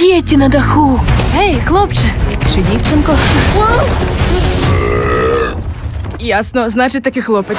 Єті на даху. Гей, хлопче чи дівчинко? Ясно, значить таки хлопець.